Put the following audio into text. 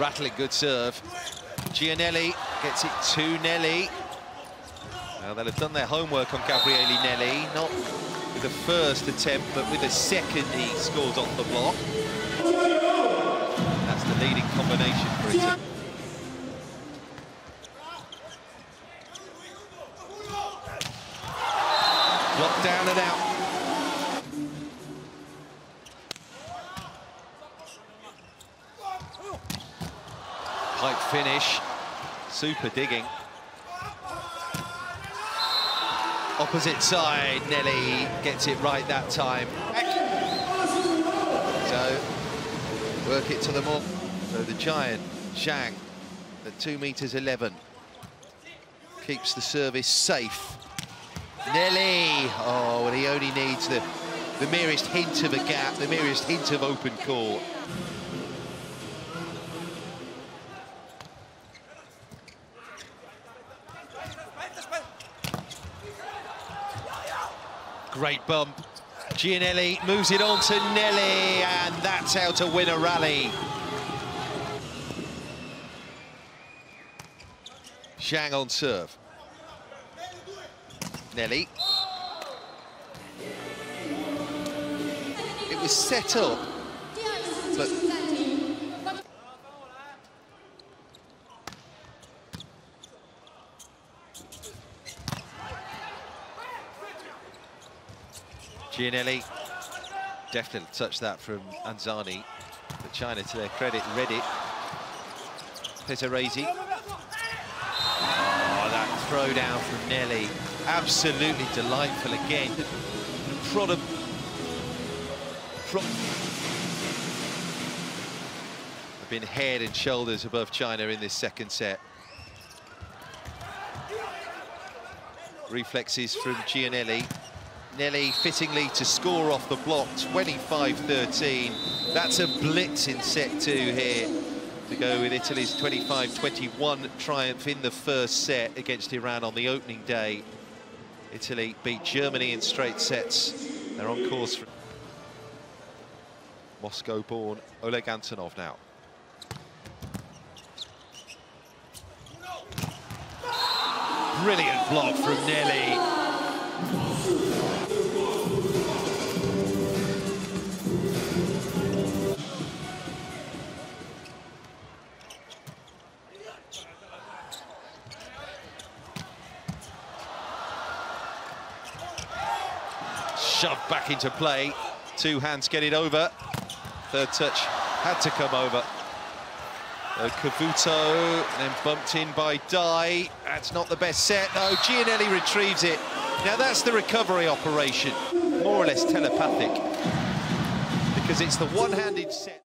Rattling good serve. Giannelli gets it to Nelli. Now they'll have done their homework on Gabriele Nelli, not with the first attempt, but with the second he scores off the block. That's the leading combination for Italy. Blocked down and out. Pipe finish. Super digging. Opposite side, Nelli gets it right that time. So, work it to the more. So the giant, Zhang, at 2 metres 11, keeps the service safe. Nelli, oh, and he only needs the, the merest hint of a gap, the merest hint of open court. Great bump. Giannelli moves it on to Nelli, and that's how to win a rally. Zhang on serve. Nelli. It was set up, but Giannelli definitely touched that from Anzani, but China, to their credit, read it. Pesaresi. Oh, that throw down from Nelli. Absolutely delightful again. Prod Pro have been head and shoulders above China in this second set. Reflexes from Giannelli. Nelli fittingly to score off the block, 25-13. That's a blitz in set two here to go with Italy's 25-21 triumph in the first set against Iran on the opening day. Italy beat Germany in straight sets. They're on course for Moscow-born Oleg Antonov now. Brilliant block from Nelli. Shoved back into play. Two hands get it over. Third touch had to come over. Uh, Cavuto, then bumped in by Dai. That's not the best set. though. Giannelli retrieves it. Now that's the recovery operation, more or less telepathic, because it's the one-handed set.